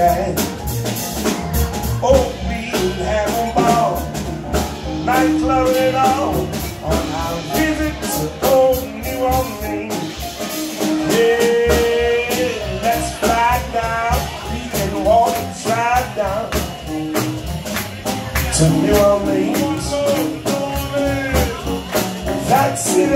time. Oh, we have a ball, nightclub and all, on our visit to old New Orleans. Yeah, let's fly down, we can walk and slide down to New Orleans. That's it.